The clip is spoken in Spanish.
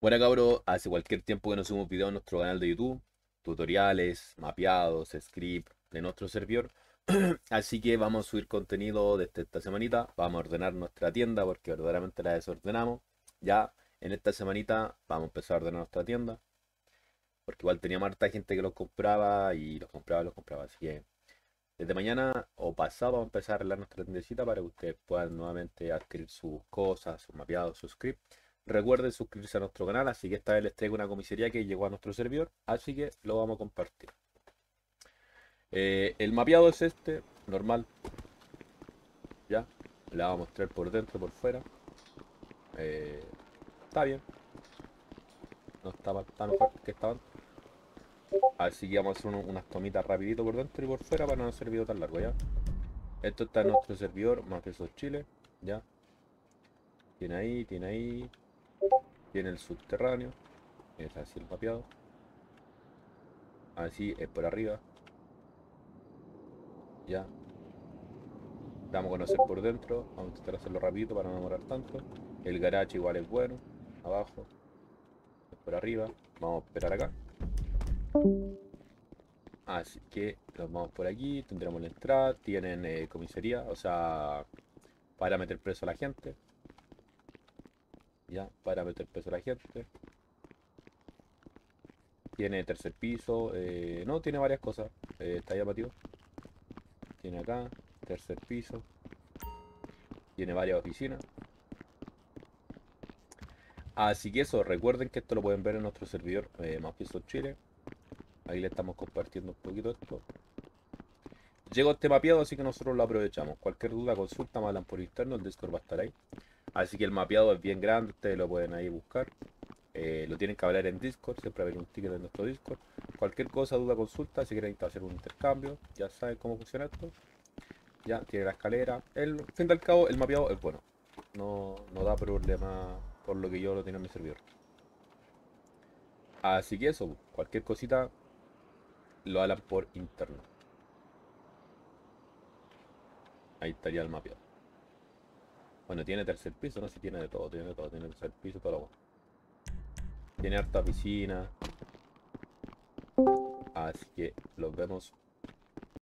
Bueno cabros, hace cualquier tiempo que no subimos videos en nuestro canal de YouTube, tutoriales, mapeados, script de nuestro servidor. Así que vamos a subir contenido desde esta semanita, vamos a ordenar nuestra tienda porque verdaderamente la desordenamos. Ya en esta semanita vamos a empezar a ordenar nuestra tienda. Porque igual teníamos harta gente que los compraba y los compraba los compraba. Así que desde mañana o pasado vamos a empezar a arreglar nuestra tiendecita para que ustedes puedan nuevamente adquirir sus cosas, sus mapeados, sus scripts. Recuerden suscribirse a nuestro canal, así que esta vez les traigo una comisaría que llegó a nuestro servidor, así que lo vamos a compartir. Eh, el mapeado es este, normal. Ya, le vamos a mostrar por dentro, por fuera. Eh, está bien. No está tan mejor que estaban. Así que vamos a hacer unas tomitas rapidito por dentro y por fuera para no hacer video tan largo, ¿ya? Esto está en nuestro servidor, Mafiosos Chile, ¿ya? Tiene ahí, tiene ahí. Tiene el subterráneo. Es así el mapeado. Así es por arriba. Ya. Vamos a conocer por dentro. Vamos a intentar hacerlo rapidito para no demorar tanto. El garage igual es bueno. Abajo. Es por arriba. Vamos a esperar acá. Así que nos vamos por aquí. Tendremos la entrada. Tienen eh, comisaría. O sea, para meter preso a la gente ya para meter peso a la gente. Tiene tercer piso eh, no tiene varias cosas eh, está ya batido tiene acá tercer piso. Tiene varias oficinas. Así que eso recuerden que esto lo pueden ver en nuestro servidor eh, más piso chile. Ahí le estamos compartiendo un poquito esto. Llegó este mapeado así que nosotros lo aprovechamos. Cualquier duda consulta me por interno el discord va a estar ahí Así que el mapeado es bien grande, ustedes lo pueden ahí buscar. Eh, lo tienen que hablar en Discord, siempre haber un ticket en nuestro Discord. Cualquier cosa, duda, consulta, si quieren hacer un intercambio, ya saben cómo funciona esto. Ya, tiene la escalera. El fin del cabo, el mapeado es bueno. No, no da problema por lo que yo lo tengo en mi servidor. Así que eso, cualquier cosita lo hablan por interno. Ahí estaría el mapeado. Bueno, tiene tercer piso, no sé si tiene de todo, tiene de todo, tiene tercer piso, todo lo bueno. Tiene harta piscina. Así que los vemos